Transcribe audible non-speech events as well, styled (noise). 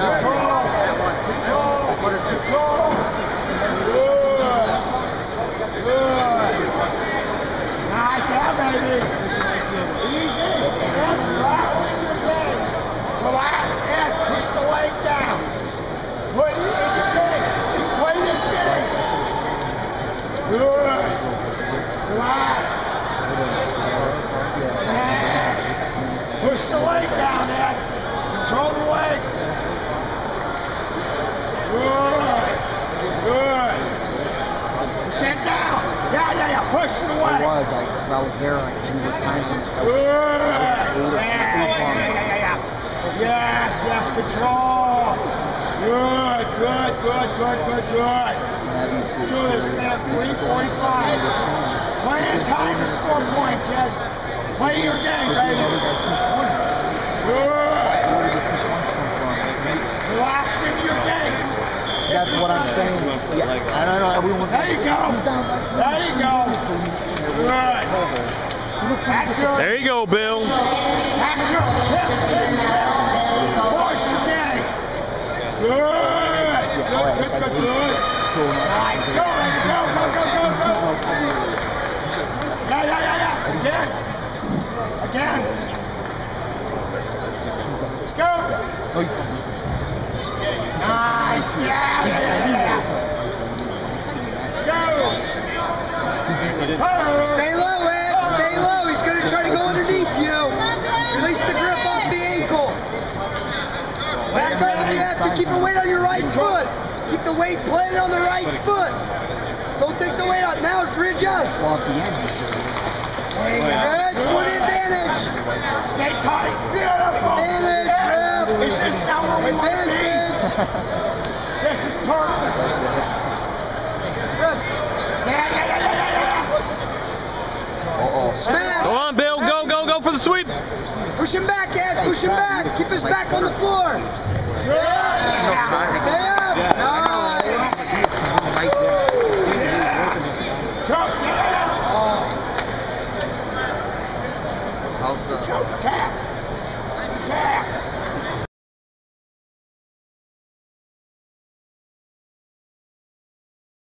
Control! Control! Control! Relax. Relax. Push the leg down, Ed. Control the leg. Good. Good. Shit down. Yeah, yeah, yeah. Push it away. It was. I, I was there. I knew the timing. Good. Yeah, yeah, yeah, yeah. Yes, yes. Control. Good, good, good, good, good, good. Do this, man. 345. Playing time to score points, Ed. Play your game, baby. Good. Relax in your game. That's This what I'm saying. Yeah, I don't know. Everyone's There you go. There you go. Good. There you go, Bill. Actor. Push your game. Good. Good, good, good, good. Nice. Go, baby. Go, go, go, go, go. Yeah, yeah, yeah, yeah. Again. Again. Let's go. Nice. Yeah, yeah, yeah, yeah. Let's go. Oh. Stay low, Ed. Stay low. He's going to try to go underneath you. Release the grip off the ankle. Back up if you have to. Keep the weight on your right foot. Keep the weight planted on the right foot. Don't take the weight out. Now readjust. Well, at the end, he should Good. Score advantage. Stay tight. Be. (laughs) Advantage. This is perfect. Ref, Yeah, yeah, yeah, yeah, yeah, yeah. Uh-oh. Smash. Go on, Bill. Go, go, go for the sweep. Push him back, Ed. Push him back. Keep his back on the floor. Good. Stay up.